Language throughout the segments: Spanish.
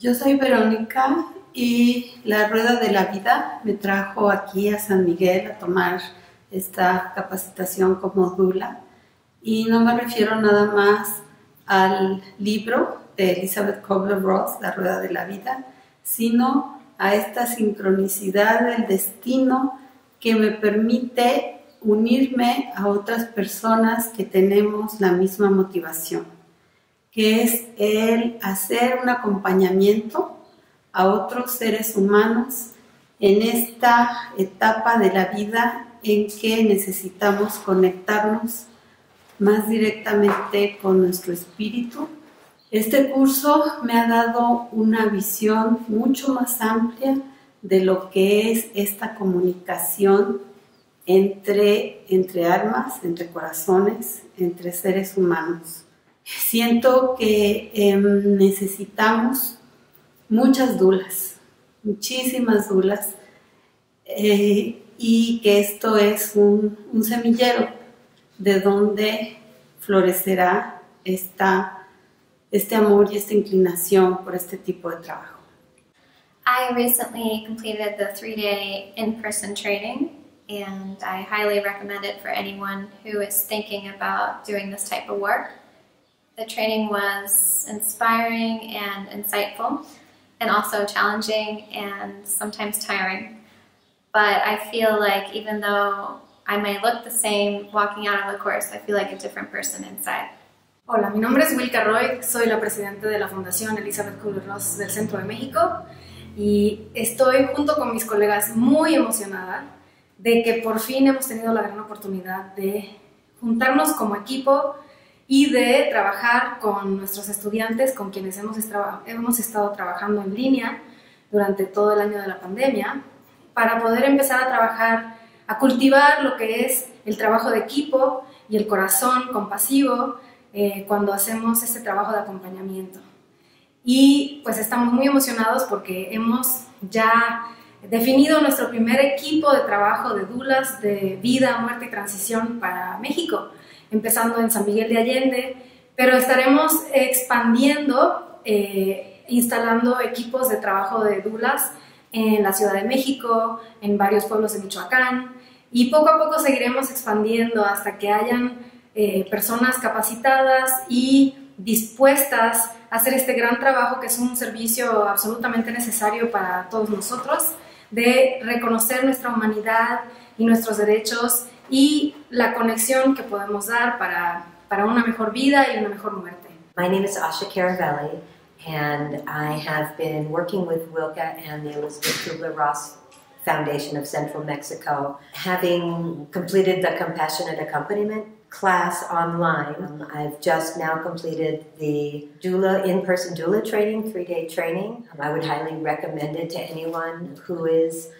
Yo soy Verónica y la Rueda de la Vida me trajo aquí a San Miguel a tomar esta capacitación como Dula. Y no me refiero nada más al libro de Elizabeth Kubler-Ross, La Rueda de la Vida, sino a esta sincronicidad del destino que me permite unirme a otras personas que tenemos la misma motivación que es el hacer un acompañamiento a otros seres humanos en esta etapa de la vida en que necesitamos conectarnos más directamente con nuestro espíritu. Este curso me ha dado una visión mucho más amplia de lo que es esta comunicación entre, entre almas, entre corazones, entre seres humanos. Siento que em, necesitamos muchas dulas, muchísimas dulas, eh, y que esto es un, un, semillero de donde florecerá esta, este amor y esta inclinación por este tipo de trabajo. I recently completed the three-day in-person training and I highly recommend it for anyone who is thinking about doing this type of work. The training was inspiring and insightful, and also challenging and sometimes tiring. But I feel like even though I may look the same walking out of the course, I feel like a different person inside. Hola, mi nombre es Wilka Roy, soy la presidenta de la Fundación Elizabeth Kubler-Ross del Centro de México y estoy junto con mis colegas muy emocionada de que por fin hemos tenido la gran oportunidad de juntarnos como equipo y de trabajar con nuestros estudiantes con quienes hemos, hemos estado trabajando en línea durante todo el año de la pandemia para poder empezar a trabajar, a cultivar lo que es el trabajo de equipo y el corazón compasivo eh, cuando hacemos este trabajo de acompañamiento. Y pues estamos muy emocionados porque hemos ya definido nuestro primer equipo de trabajo de dulas de vida, muerte y transición para México empezando en San Miguel de Allende, pero estaremos expandiendo, eh, instalando equipos de trabajo de dulas en la Ciudad de México, en varios pueblos de Michoacán, y poco a poco seguiremos expandiendo hasta que hayan eh, personas capacitadas y dispuestas a hacer este gran trabajo que es un servicio absolutamente necesario para todos nosotros, de reconocer nuestra humanidad y nuestros derechos y la conexión que podemos dar para, para una mejor vida y una mejor muerte. My name is Asha Caravelli, and I have been working with Wilka and the Elizabeth Kubler-Ross Foundation of Central Mexico, having completed the compassionate accompaniment class online. Um, I've just now completed the doula in-person doula training, three-day training. I would highly recommend it to anyone who is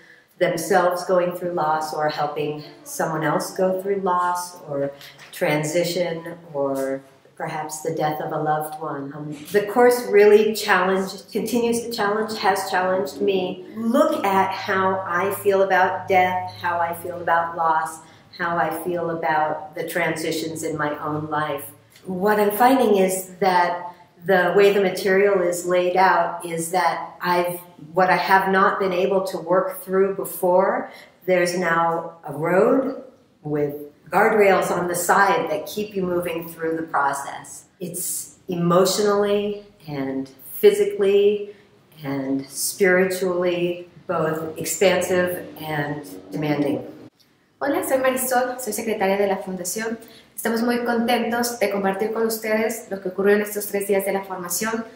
themselves going through loss or helping someone else go through loss or transition or perhaps the death of a loved one. Um, the course really challenged, continues to challenge, has challenged me. Look at how I feel about death, how I feel about loss, how I feel about the transitions in my own life. What I'm finding is that the way the material is laid out is that I've what I have not been able to work through before, there's now a road with guardrails on the side that keep you moving through the process. It's emotionally and physically and spiritually both expansive and demanding. Hola, soy Marisol, soy secretaria de la Fundación. Estamos muy contentos de compartir con ustedes lo que ocurrió en estos tres días de la formación.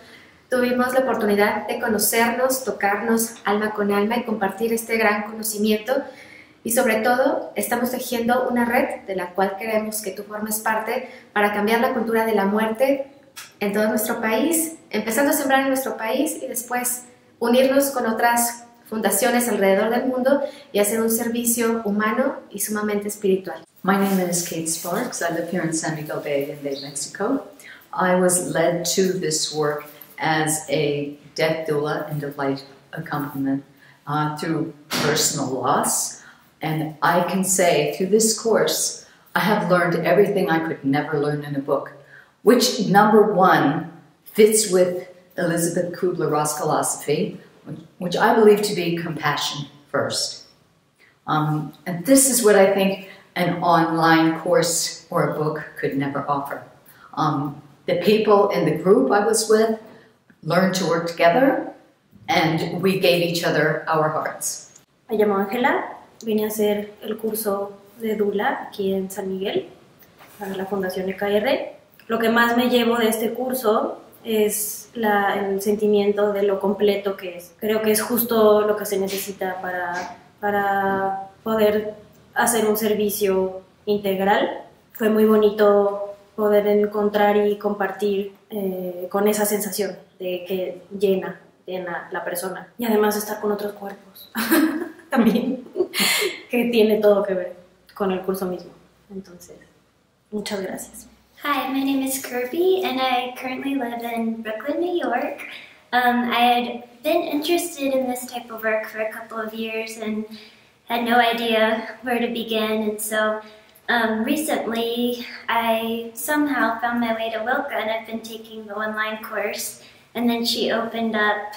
Tuvimos la oportunidad de conocernos, tocarnos alma con alma y compartir este gran conocimiento. Y sobre todo, estamos tejiendo una red de la cual queremos que tú formes parte para cambiar la cultura de la muerte en todo nuestro país, empezando a sembrar en nuestro país y después unirnos con otras fundaciones alrededor del mundo y hacer un servicio humano y sumamente espiritual. My name is Kate Sparks. I live here in San Miguel Bay in Mexico. I was led to this work as a death doula and a life accompaniment uh, through personal loss. And I can say through this course, I have learned everything I could never learn in a book, which number one fits with Elizabeth Kubler Ross philosophy, which I believe to be compassion first. Um, and this is what I think an online course or a book could never offer. Um, the people in the group I was with learned to work together and we gave each other our hearts. Me llamo Ángela, vine a hacer el curso de Dula aquí en San Miguel para la Fundación EKR. Lo que más me llevo de este curso es la, el sentimiento de lo completo que es. Creo que es justo lo que se necesita para, para poder hacer un servicio integral. Fue muy bonito poder encontrar y compartir eh, con esa sensación de que llena, llena la persona. Y además estar con otros cuerpos también, que tiene todo que ver con el curso mismo. Entonces, muchas gracias. Hi, my name is Kirby, and I currently live in Brooklyn, New York. Um, I had been interested in this type of work for a couple of years and had no idea where to begin, and so um, recently I somehow found my way to Wilka, and I've been taking the online course, and then she opened up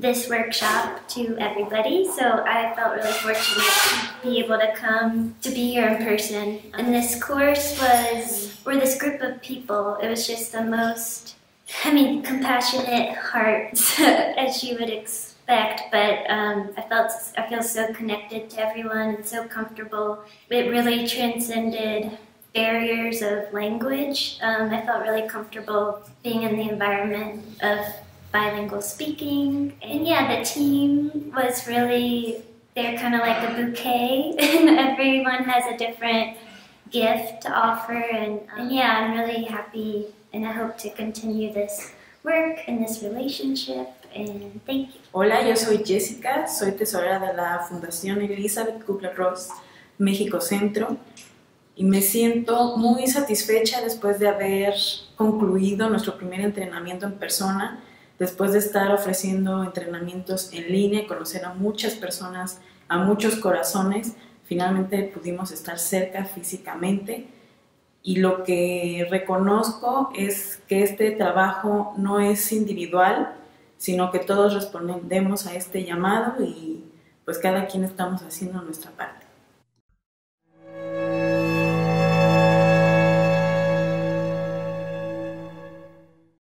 this workshop to everybody. So I felt really fortunate to be able to come to be here in person. And this course was, or this group of people, it was just the most, I mean, compassionate hearts, as you would expect. But um, I felt, I feel so connected to everyone and so comfortable. It really transcended barriers of language. Um, I felt really comfortable being in the environment of bilingual speaking. And yeah, the team was really, they're kind of like a bouquet, everyone has a different gift to offer. And, and yeah, I'm really happy, and I hope to continue this work and this relationship. And thank you. Hola, yo soy Jessica, soy tesorera de la Fundación Elizabeth Kubler-Ross México Centro y me siento muy satisfecha después de haber concluido nuestro primer entrenamiento en persona después de estar ofreciendo entrenamientos en línea, conocer a muchas personas, a muchos corazones, finalmente pudimos estar cerca físicamente. Y lo que reconozco es que este trabajo no es individual, sino que todos respondemos a este llamado y pues cada quien estamos haciendo nuestra parte.